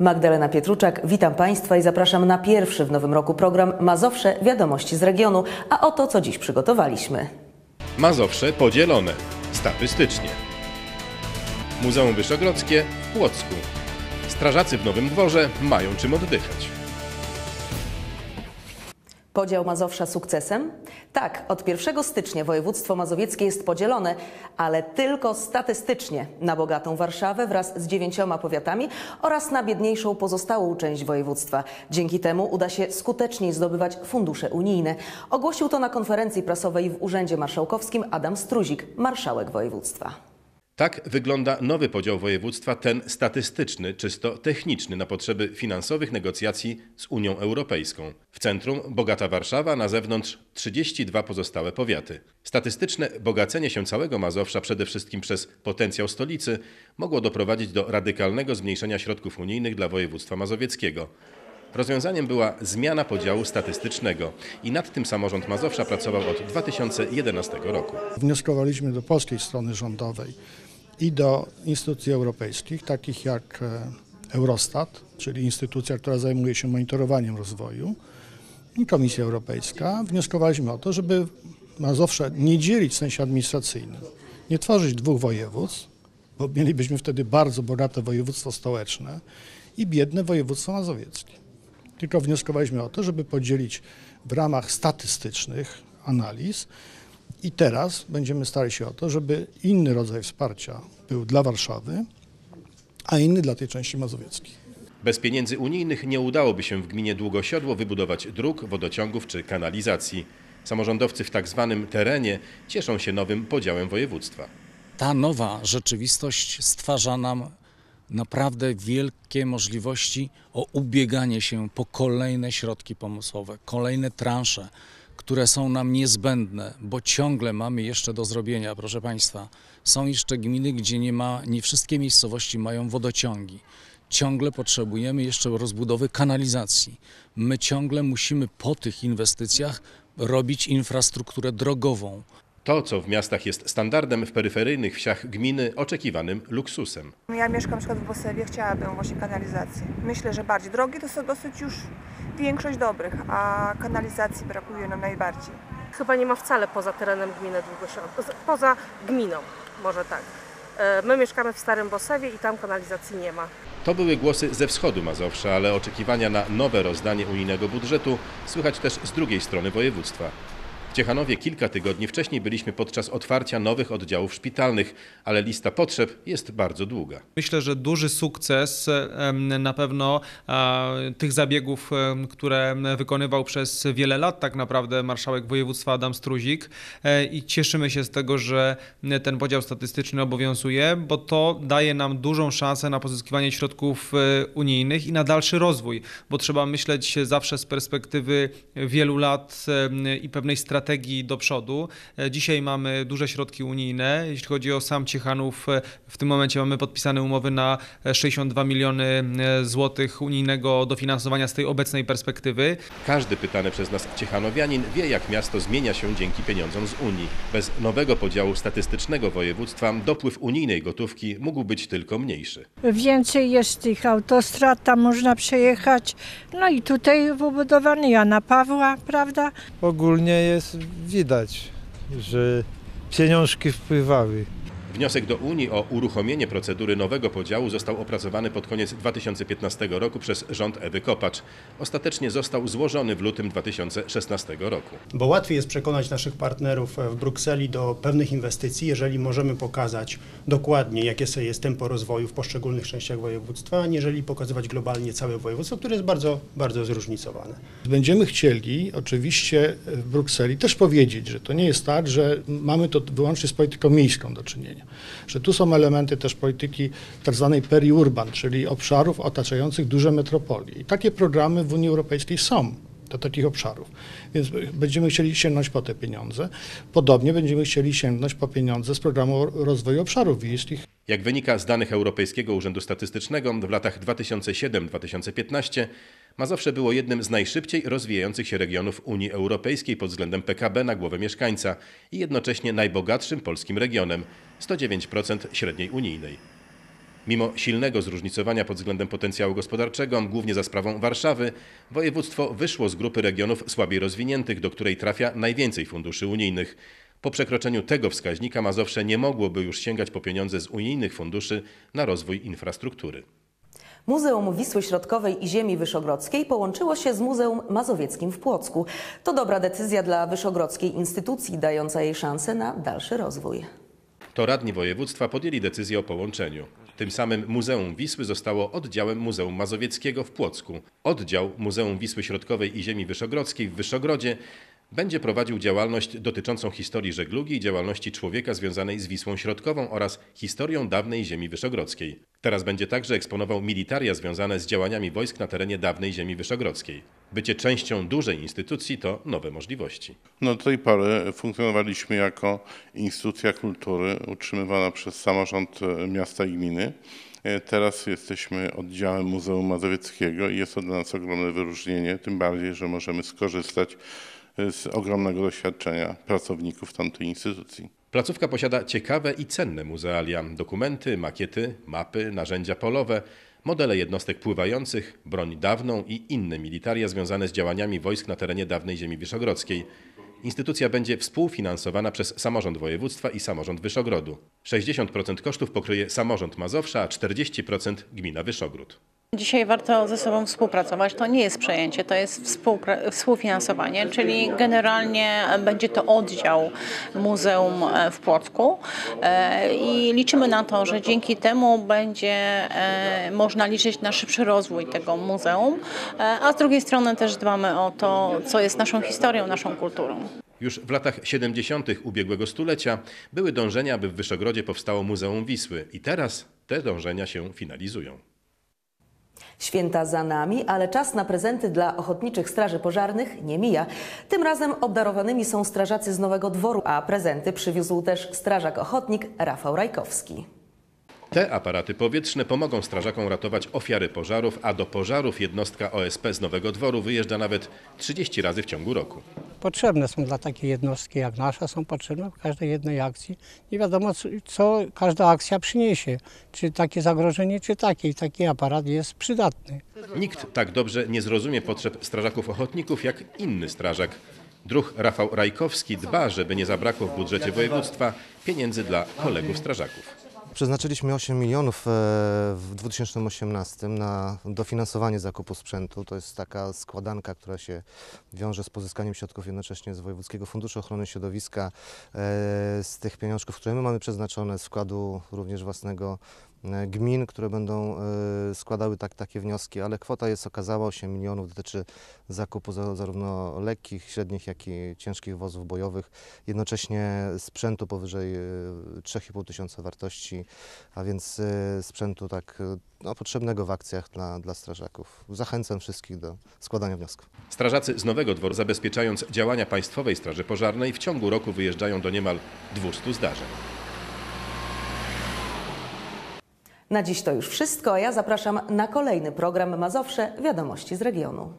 Magdalena Pietruczak, witam Państwa i zapraszam na pierwszy w nowym roku program Mazowsze Wiadomości z regionu, a oto co dziś przygotowaliśmy. Mazowsze podzielone statystycznie. Muzeum Wyszogrodzkie w Płocku. Strażacy w Nowym Dworze mają czym oddychać. Podział Mazowsza sukcesem? Tak, od 1 stycznia województwo mazowieckie jest podzielone, ale tylko statystycznie na bogatą Warszawę wraz z dziewięcioma powiatami oraz na biedniejszą pozostałą część województwa. Dzięki temu uda się skuteczniej zdobywać fundusze unijne. Ogłosił to na konferencji prasowej w Urzędzie Marszałkowskim Adam Struzik, marszałek województwa. Tak wygląda nowy podział województwa, ten statystyczny, czysto techniczny na potrzeby finansowych negocjacji z Unią Europejską. W centrum bogata Warszawa, na zewnątrz 32 pozostałe powiaty. Statystyczne bogacenie się całego Mazowsza przede wszystkim przez potencjał stolicy mogło doprowadzić do radykalnego zmniejszenia środków unijnych dla województwa mazowieckiego. Rozwiązaniem była zmiana podziału statystycznego i nad tym samorząd Mazowsza pracował od 2011 roku. Wnioskowaliśmy do polskiej strony rządowej i do instytucji europejskich, takich jak e, Eurostat, czyli instytucja, która zajmuje się monitorowaniem rozwoju, i Komisja Europejska. Wnioskowaliśmy o to, żeby Mazowsze nie dzielić w sensie administracyjnym, nie tworzyć dwóch województw, bo mielibyśmy wtedy bardzo bogate województwo stołeczne i biedne województwo mazowieckie. Tylko wnioskowaliśmy o to, żeby podzielić w ramach statystycznych analiz i teraz będziemy starali się o to, żeby inny rodzaj wsparcia był dla Warszawy, a inny dla tej części mazowieckiej. Bez pieniędzy unijnych nie udałoby się w gminie Długosiodło wybudować dróg, wodociągów czy kanalizacji. Samorządowcy w tak zwanym terenie cieszą się nowym podziałem województwa. ta nowa rzeczywistość stwarza nam naprawdę wielkie możliwości o ubieganie się po kolejne środki pomysłowe, kolejne transze, które są nam niezbędne, bo ciągle mamy jeszcze do zrobienia, proszę Państwa. Są jeszcze gminy, gdzie nie ma, nie wszystkie miejscowości mają wodociągi. Ciągle potrzebujemy jeszcze rozbudowy kanalizacji. My ciągle musimy po tych inwestycjach robić infrastrukturę drogową. To, co w miastach jest standardem, w peryferyjnych wsiach gminy oczekiwanym luksusem. Ja mieszkam na przykład w Bosewie, chciałabym właśnie kanalizacji. Myślę, że bardziej. Drogi to są dosyć już większość dobrych, a kanalizacji brakuje nam najbardziej. chyba nie ma wcale poza terenem gminy Długośląsk, poza gminą, może tak. E, My mieszkamy w Starym Bosewie i tam kanalizacji nie ma. To były głosy ze wschodu Mazowsza, ale oczekiwania na nowe rozdanie unijnego budżetu słychać też z drugiej strony województwa. W Ciechanowie kilka tygodni wcześniej byliśmy podczas otwarcia nowych oddziałów szpitalnych, ale lista potrzeb jest bardzo długa. Myślę, że duży sukces na pewno tych zabiegów, które wykonywał przez wiele lat tak naprawdę marszałek województwa Adam Struzik E, i cieszymy się z tego, że ten podział statystyczny obowiązuje, bo to daje nam dużą szansę na pozyskiwanie środków e, unijnych i na dalszy rozwój, bo trzeba myśleć zawsze z perspektywy wielu lat i pewnej strategii do przodu. E, Dzisiaj mamy duże środki unijne. Jeśli chodzi o sam Ciechanów, e, w tym momencie mamy podpisane umowy na e, 62 miliony e, złotych unijnego dofinansowania z tej obecnej perspektywy. Każdy pytany przez nas Ciechanowianin wie, jak miasto zmienia się dzięki pieniądzom z Unii. Bez nowego podziału statystycznego województwa dopływ unijnej gotówki mógł być tylko mniejszy. Więcej jest tych autostrad, tam można przejechać. No i tutaj wybudowany Jana Pawła, prawda? ogólnie jest widać, że pieniążki wpływały. Wniosek do Unii o uruchomienie procedury nowego podziału został opracowany pod koniec 2015 roku przez rząd Ewy Kopacz. Ostatecznie został złożony w lutym 2016 roku. Bo łatwiej jest przekonać naszych partnerów w Brukseli do pewnych inwestycji, jeżeli możemy pokazać dokładnie, jakie jest tempo rozwoju w poszczególnych częściach województwa, aniżeli pokazywać globalnie całe województwo, które jest bardzo, bardzo zróżnicowane. Będziemy chcieli oczywiście w Brukseli też powiedzieć, że to nie jest tak, że mamy to wyłącznie z polityką miejską do czynienia, że tu są elementy też polityki tak zwanej periurban, czyli obszarów otaczających duże metropolie. I takie programy w Unii Europejskiej są do takich obszarów. Więc będziemy chcieli sięgnąć po te pieniądze. Podobnie będziemy chcieli sięgnąć po pieniądze z programu rozwoju obszarów wiejskich. Jak wynika z danych Europejskiego Urzędu Statystycznego, w latach 2007-2015 Mazowsze było jednym z najszybciej rozwijających się regionów Unii Europejskiej pod względem PKB na głowę mieszkańca i jednocześnie najbogatszym polskim regionem 109% średniej unijnej. Mimo silnego zróżnicowania pod względem potencjału gospodarczego, głównie za sprawą Warszawy, województwo wyszło z grupy regionów słabiej rozwiniętych, do której trafia najwięcej funduszy unijnych. Po przekroczeniu tego wskaźnika Mazowsze nie mogłoby już sięgać po pieniądze z unijnych funduszy na rozwój infrastruktury. Muzeum Wisły Środkowej i Ziemi Wyszogrodzkiej połączyło się z Muzeum Mazowieckim w Płocku. To dobra decyzja dla wyszogrodzkiej instytucji, dająca jej szansę na dalszy rozwój. To radni województwa podjęli decyzję o połączeniu. Tym samym Muzeum Wisły zostało oddziałem Muzeum Mazowieckiego w Płocku. Oddział Muzeum Wisły Środkowej i Ziemi Wyszogrodzkiej w Wyszogrodzie będzie prowadził działalność dotyczącą historii żeglugi i działalności człowieka związanej z Wisłą Środkową oraz historią dawnej ziemi wyszogrodzkiej. Teraz będzie także eksponował militaria związane z działaniami wojsk na terenie dawnej ziemi wyszogrodzkiej. Bycie częścią dużej instytucji to nowe możliwości. No do tej pory funkcjonowaliśmy jako instytucja kultury utrzymywana przez samorząd e, miasta i gminy. E, Teraz jesteśmy oddziałem Muzeum Mazowieckiego i jest to dla nas ogromne wyróżnienie, tym bardziej, że możemy skorzystać z ogromnego doświadczenia pracowników tamtej instytucji. Placówka posiada ciekawe i cenne muzealia, dokumenty, makiety, mapy, narzędzia polowe, modele jednostek pływających, broń dawną i inne militaria związane z działaniami wojsk na terenie dawnej ziemi wyszogrodzkiej. Instytucja będzie współfinansowana przez samorząd województwa i samorząd Wyszogrodu. 60% kosztów pokryje samorząd Mazowsza, a 40% gmina Wyszogród. Dzisiaj warto ze sobą współpracować. To nie jest przejęcie, to jest współfinansowanie, czyli generalnie będzie to oddział Muzeum e, w Płocku E, i liczymy na to, że dzięki temu będzie e, można liczyć na szybszy rozwój tego muzeum, a z drugiej strony też dbamy o to, co jest naszą historią, naszą kulturą. Już w latach 70. ubiegłego stulecia były dążenia, aby w Wyszogrodzie powstało Muzeum Wisły i teraz te dążenia się finalizują. Święta za nami, ale czas na prezenty dla ochotniczych straży pożarnych nie mija. Tym razem obdarowanymi są strażacy z Nowego Dworu, a prezenty przywiózł też strażak ochotnik Rafał Rajkowski. Te aparaty powietrzne pomogą strażakom ratować ofiary pożarów, a do pożarów jednostka OSP z Nowego Dworu wyjeżdża nawet 30 razy w ciągu roku. potrzebne są dla takiej jednostki jak nasza, są potrzebne w każdej jednej akcji. Nie wiadomo, co, każda akcja przyniesie, czy takie zagrożenie, czy takie. I taki aparat jest przydatny. Nikt tak dobrze nie zrozumie potrzeb strażaków ochotników jak inny strażak. Druh Rafał Rajkowski dba, żeby nie zabrakło w budżecie województwa pieniędzy dla kolegów strażaków. Przeznaczyliśmy 8 milionów e, w 2018 na dofinansowanie zakupu sprzętu. To jest taka składanka, która się wiąże z pozyskaniem środków jednocześnie z Wojewódzkiego Funduszu Ochrony Środowiska, e, z tych pieniążków, które my mamy przeznaczone, z wkładu również własnego gmin, które będą e, składały tak, takie wnioski, ale kwota jest okazała 8 milionów, dotyczy zakupu za- zarówno lekkich, średnich, jak i ciężkich wozów bojowych, jednocześnie sprzętu powyżej e, 3,5 tysiąca wartości, a więc e, sprzętu tak e, no, potrzebnego w akcjach dla, dla strażaków. Zachęcam wszystkich do składania wniosków. Strażacy z Nowego Dworu, zabezpieczając działania Państwowej Straży Pożarnej, w ciągu roku wyjeżdżają do niemal 200 zdarzeń. Na dziś to już wszystko, a ja zapraszam na kolejny program Mazowsze Wiadomości z regionu.